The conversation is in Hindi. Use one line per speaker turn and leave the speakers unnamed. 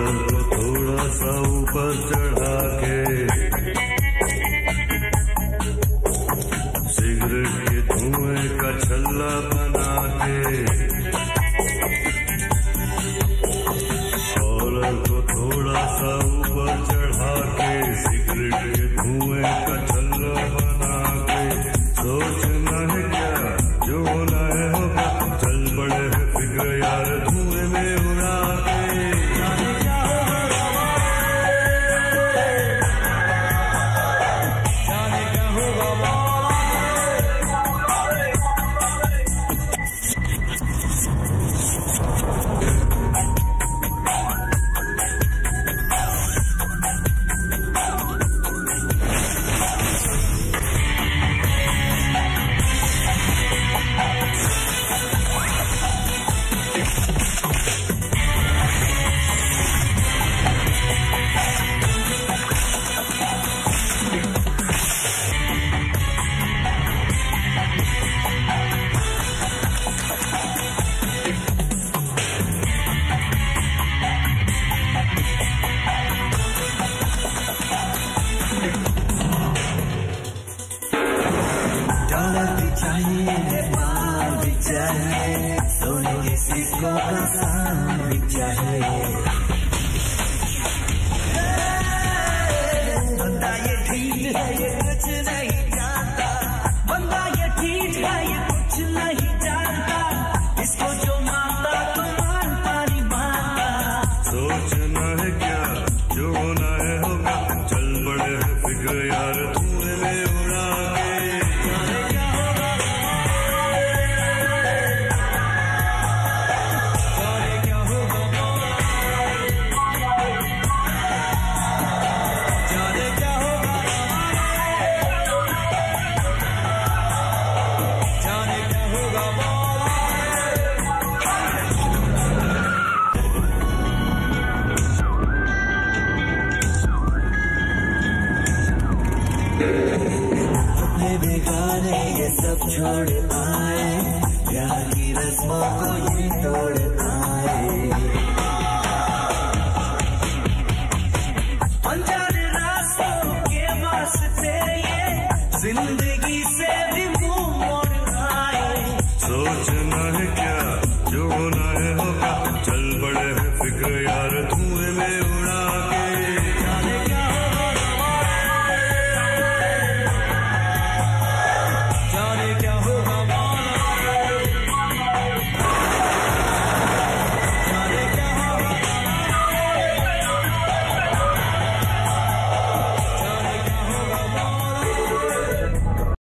जीवन को थोड़ा सा ऊपर चढ़ा के सिगरेट के धुएँ का छल्ला बना के को थोड़ा सा ऊपर चढ़ा के सिगरेट के धुएँ का
भी चाहिए भी चाहिए सोने के सिक्कों का भी चाहिए बंदा ये ठीक है। ये अपने बेगाने ये सब छोड़ आए। प्यार की रस्मों को ये तोड़
Exotic